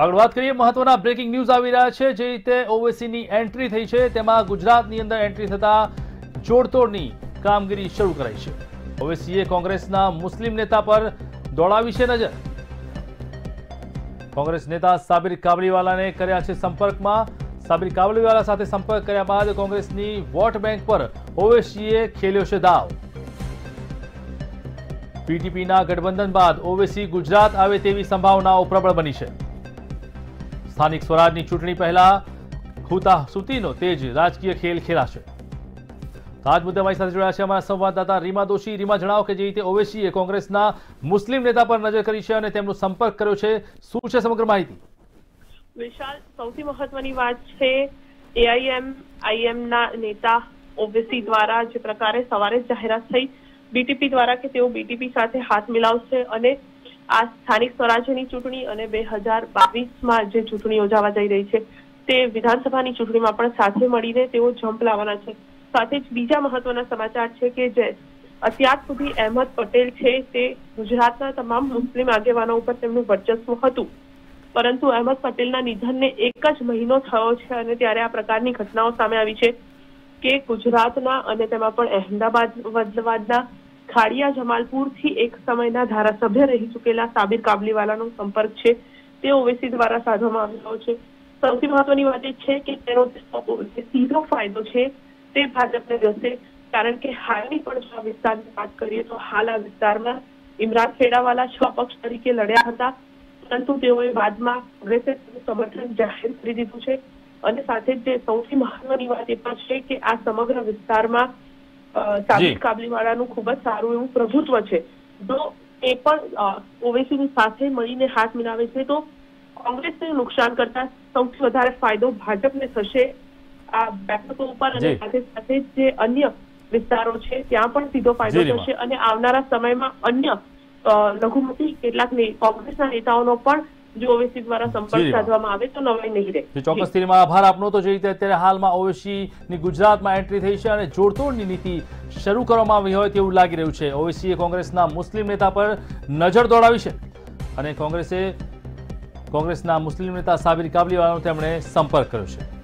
આગળ વાત કરીએ, મહત્વના બ્રેકિંગ ન્યૂઝ આવી રહ્યા છે. જે રીતે ઓવેસીની એન્ટ્રી થઈ છે, તેમાં ગુજરાતની અંદર એન્ટ્રી થતા જોડતોડની કામગીરી શરૂ કરાઈ છે. ઓવેસીએ કોંગ્રેસના મુસ્લિમ નેતા પર દોડાવી છે નજર. કોંગ્રેસ નેતા સાબિર કાબલીવાલાને કર્યા છે સંપર્કમાં. સાબિર કાબલીવાલા સાથે સંપર્ક કર્યા બાદ કોંગ્રેસની વોટ બેંક પર ઓવેસીએ ખેલ્યો છે દાવ. પીટીપીના ગઠબંધન બાદ ઓવેસી ગુજરાત આવે તેવી સંભાવનાઓ પ્રબળ બની છે. સ્થાનિક સ્વરાજની ચૂંટણી પહેલા હુતા સુતીનો તેજ રાજકીય ખેલ ખેલાશે. આજ મુદ્દે અમારી સાથે જોડાયા છે અમારા સંવાદદાતા રીમા દોશી. રીમા, જણાવો કે જે રીતે ઓવેસીએ કોંગ્રેસના મુસ્લિમ નેતા પર નજર કરી છે અને તેમનો સંપર્ક કર્યો છે. શું છે સમગ્ર માહિતી? વિશાલ, સૌથી મહત્વની વાત છે, એઆઈએમ આઈએમ ના નેતા ઓવેસી દ્વારા જે પ્રકારે સવારે જાહેરાત થઈ, બીટીપી દ્વારા કે તેઓ બીટીપી સાથે હાથ મિલાવશે અને આ સ્થાનિક સ્વરાજ્યની ચૂંટણી અને બે હજાર બાવીસમાં જે ચૂંટણી યોજાવા જઈ રહી છે, તે વિધાનસભાની ચૂંટણીમાં પણ સાથે મળીને તેઓ જંપ લાવવાના છે. સાથે જ બીજા મહત્વના સમાચાર છે કે જે અત્યાર સુધી અહેમદ પટેલ છે, તે ગુજરાતના તમામ મુસ્લિમ આગેવાનો ઉપર તેમનું વર્ચસ્વ હતું. પરંતુ અહેમદ પટેલના નિધનને એક જ મહિનો થયો છે અને ત્યારે આ પ્રકારની ઘટનાઓ સામે આવી છે કે ગુજરાતના અને તેમાં પણ અહેમદાબાદ વદવાદના ખાડિયા, જમાલપુરથી એક સમયના ધારાસભ્ય રહી ચૂકેલા સાબિર કાબલીવાલાનો સંપર્ક છે. તે ઓવેસી દ્વારા સાધવામાં આવ્યો છે. સૌથી મહત્વની વાત એ છે કે તેનો સીધો ફાયદો છે તે ભાજપને જશે. કારણ કે હાલની પણ જો વિસ્તારની વાત કરીએ તો હાલ આ વિસ્તારમાં ઇમરાન ખેડાવાલા છ પક્ષ તરીકે લડ્યા હતા. પરંતુ તેઓએ બાદમાં કોંગ્રેસે સમર્થન જાહેર કરી દીધું છે. અને સાથે જ સૌથી મહત્વની વાત એ પણ છે કે આ સમગ્ર વિસ્તારમાં. સાબિત કાબલીવાળાનું ખૂબ જ સારું એવું પ્રભુત્વ છે. જો એ પણ ઓવેસીની સાથે મળીને હાથ મિલાવે છે તો કોંગ્રેસને નુકસાન કરતા સૌથી વધારે ફાયદો ભાજપને થશે આ બેઠકો ઉપર અને સાથે સાથે જે અન્ય વિસ્તારો છે ત્યાં પણ સીધો ફાયદો થશે અને આવનારા સમયમાં અન્ય લઘુમતી કેટલાક ને- કોંગ્રેસના નેતાઓનો પણ જો ઓવેસી દ્વારા સંપર્ક સાધવામાં આવે તો નવાઈ નહીં રહે. ચોક્કસ તેમાં આભાર આપનો. તો જે રીતે અત્યારે હાલમાં ઓવેસીની ગુજરાતમાં એન્ટ્રી થઈ છે અને જોડતોડની નીતિ શરૂ કરવામાં આવી હોય તેવું લાગી રહ્યું છે. ઓવેસીએ કોંગ્રેસના મુસ્લિમ નેતા પર નજર દોડાવી છે અને કોંગ્રેસે કોંગ્રેસના મુસ્લિમ નેતા સાબિર કાબલીવાલાનો તેમણે સંપર્ક કર્યો છે.